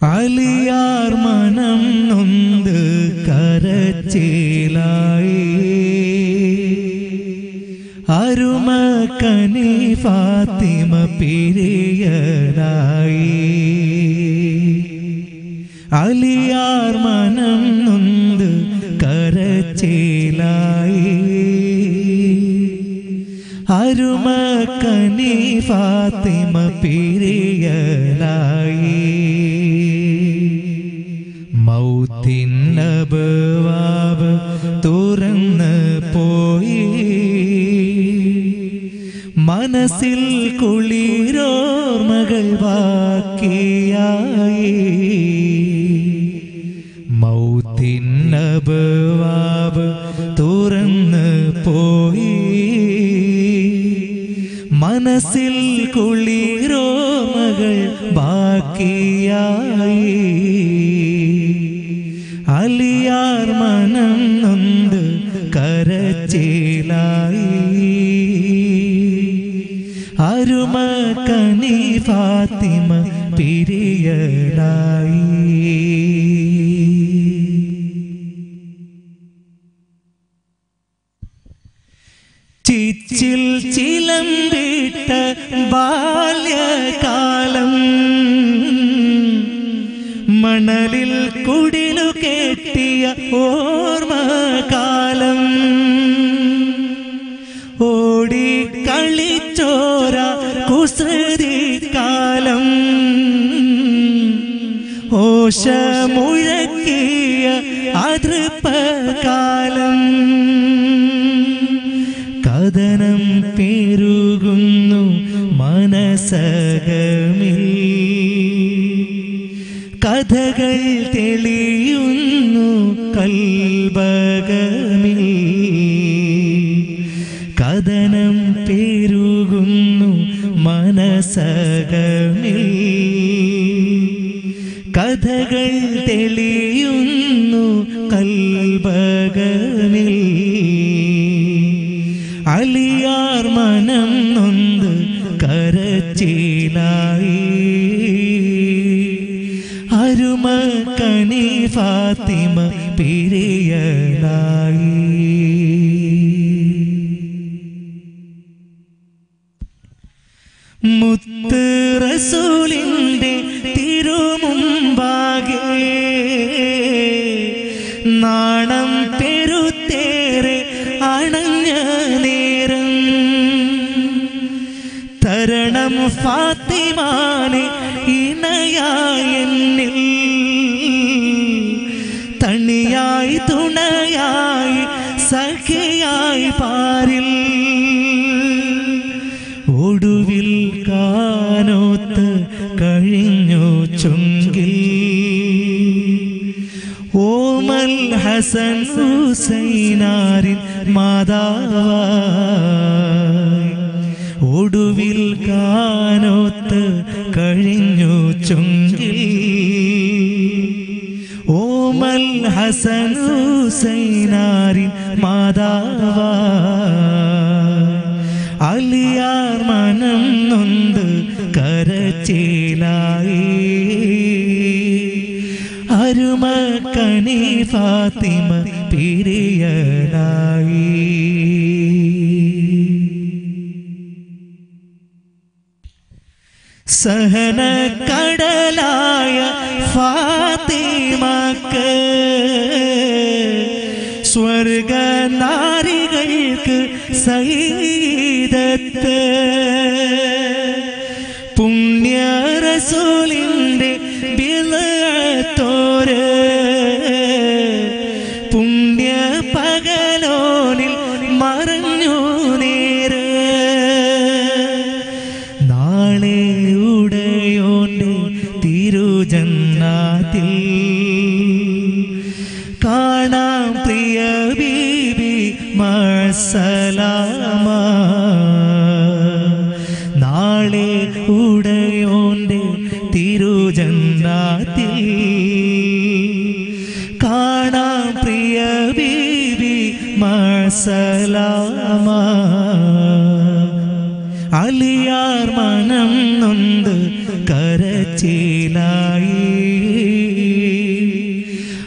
അലിയാർ മനം നൊന്ത് അരുമ കനി ഫാത്തിമ പിരിയലായി അലിയാർ മനം നൊന്ത് അരുമ കനി ഫാത്തിമ പിരിയലായി മൗത്തിന്നബവാവ് തുറന്ന് പോയി. മനസ്സിൽ കുളിരോർമകൾ ബാക്കിയായി മൗത്തിന്നബവാവ് തുറന്ന് പോയി. മനസ്സിൽ കുളിരോമകൾ ബാക്കിയായി അലിയാർ മനം കരച്ചിലായി. അരുമ കനി ഫാത്തിമ പിരിയലായി. ചിച്ചിൽ ചിലം വിട്ട ബാല്യകാലം. മണലിൽ കുടിലു കെട്ടിയ ഓർമ്മകാലം. ഓടി കളിച്ചോര കുസൃതി കാലം ഓശ മുഴക്കിയ അതൃപ്പകാലം. കഥനം പെരുകുന്നു മനസകമിൽ കഥകൾ തെളിയുന്നു കൽബകമിൽ കഥനം പെരുകുന്നു മനസകമിൽ കഥകൾ തെളിയുന്നു കൽബകമിൽ അലിയാർ മനം നൊന്ത് അരുമക്കനി ഫാത്തിമ പിരിയനായി. മുത്ത് റസൂലിന്റെ തിരുമുമ്പാകെ നാണം പെരുത്തേറെ അണഞ്ഞ നേരം തരണം ഫാത്തിമാനെ ഇണയായെന്നിൽ. തണിയായി തുണയായി സഖിയായി പാരിൽ. ഒടുവിൽ കാനോത്ത് കഴിഞ്ഞു ചുങ്കിൽ. ഓമൽ ഹസൻ ഹുസൈനാരിൻ മാതാവായി ഒടുവിൽ കാനോത്ത് കഴിഞ്ഞു ചുങ്കിൽ. ഓമൽ ഹസൻ മാതാവ. അലിയാർ മനം നൊന്ത് കരച്ചിലായി അരുമക്കനി ഫാത്തിമ പിരിയലായി സഹന കടലായ ഫാത്തിമക്ക്. സ്വർഗ നാരികൾക്ക് സൈതത്ത് പുണ്യ റസൂലിന്റെ ബിലത്തോര്. പുണ്യ പകലോനിൽ മറഞ്ഞു നേര്. നാളെ മസലാമ നാളെ ഉടയോന്റെ തിരുജന്നാത്തിൽ കാണാം പ്രിയ ബീബി മസലാമ. അലിയാർ മനം നൊന്ത് കരച്ചിലായി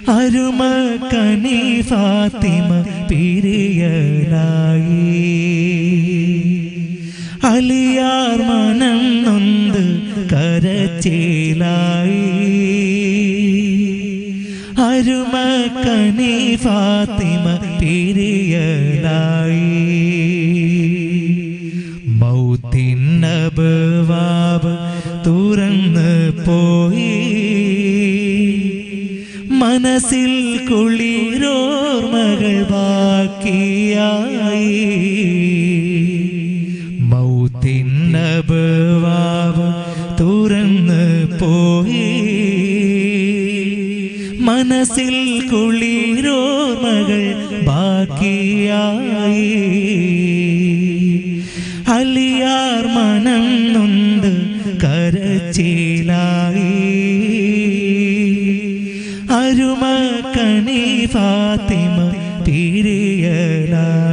അരുമക്കനി ഫാത്തിമ പിരിയലായി. അലിയാർ മനം നൊന്ത് കരച്ചേലായി. കനി ഫാത്തിമ പിരിയലായി. മൗത്തിന്നബവാബ് തുറന്ന് പോയി മനസ്സിൽ കുളിരോർമകൾ ബാക്കിയായി. മൗത്തിന്നബവാബ് തുറന്ന് പോയി. മനസ്സിൽ കുളിരോർമകൾ ബാക്കിയായി. അലിയാർ മനം നൊന്ത് കരച്ചിലായി ഫാത്തിമ തിരിയലായി